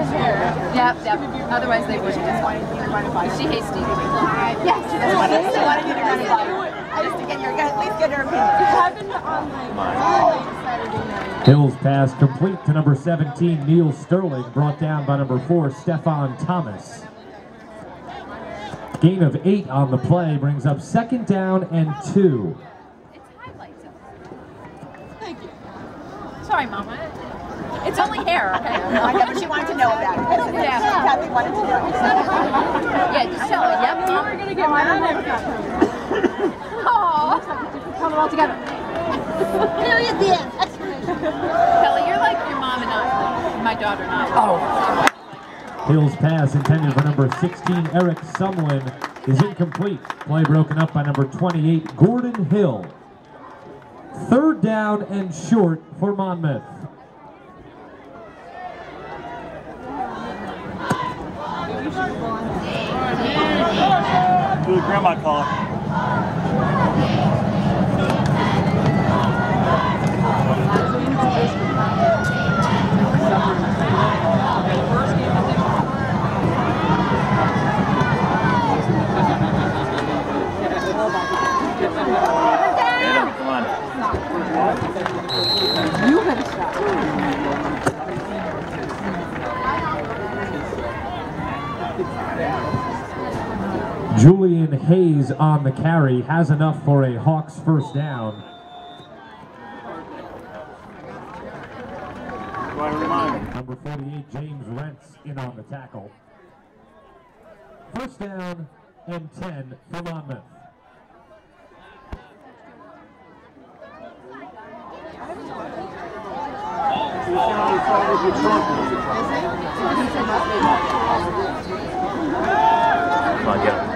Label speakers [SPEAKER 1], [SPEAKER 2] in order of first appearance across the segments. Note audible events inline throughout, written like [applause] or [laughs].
[SPEAKER 1] Yep, yep. Otherwise they wouldn't. She hates Stevie. Yes, she doesn't want to. She wanted you to run it by. Just to get your, at least get her opinion.
[SPEAKER 2] Hill's pass complete to number 17, Neal Sterling, brought down by number 4, Stefan Thomas. Gain of 8 on the play brings up second down and 2.
[SPEAKER 1] It's highlights. Thank you. Sorry, Mama. It's only hair, okay?
[SPEAKER 3] I know, but she wanted to know about it.
[SPEAKER 1] Yeah.
[SPEAKER 3] Kathy wanted to know.
[SPEAKER 1] Yeah, just tell her. Yep, Mom. We're gonna get mad at Aww.
[SPEAKER 3] Come all together. Period, the end. Exclamation.
[SPEAKER 1] Kelly, you're like your mom and I, my daughter and I. Oh.
[SPEAKER 2] Hill's pass intended for number 16, Eric Sumlin, is incomplete. Play broken up by number 28, Gordon Hill. Third down and short for Monmouth.
[SPEAKER 4] Do the grandma call. Adam, come on. [laughs]
[SPEAKER 2] Julian Hayes on the carry has enough for a Hawks first down. Number 48, James Rents in on the tackle. First down and 10 for Monmouth.
[SPEAKER 4] Come on, get him.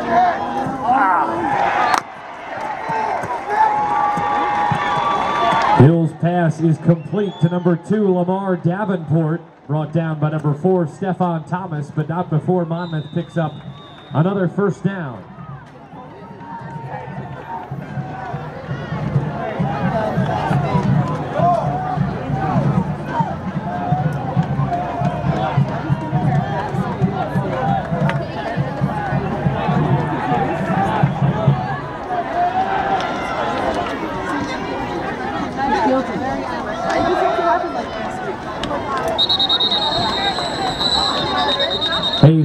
[SPEAKER 2] Hill's pass is complete to number two, Lamar Davenport, brought down by number four, Stefan Thomas, but not before Monmouth picks up another first down.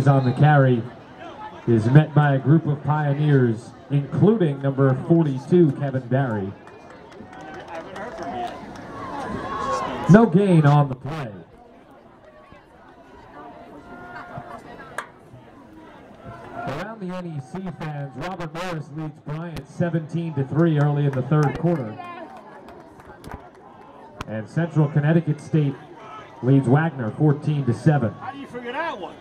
[SPEAKER 2] On the carry is met by a group of pioneers, including number 42, Kevin Barry. No gain on the play. Around the NEC fans, Robert Morris leads Bryant 17 to 3 early in the third quarter. And Central Connecticut State leads Wagner 14 to 7.
[SPEAKER 4] How do you figure that one?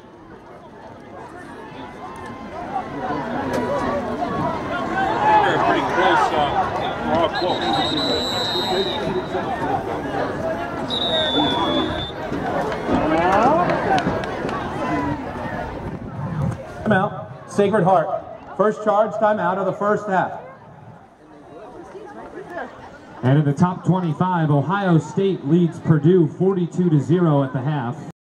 [SPEAKER 5] Timeout, Sacred Heart. First charge timeout of the first half.
[SPEAKER 2] And in the top 25, Ohio State leads Purdue 42 to 0 at the half.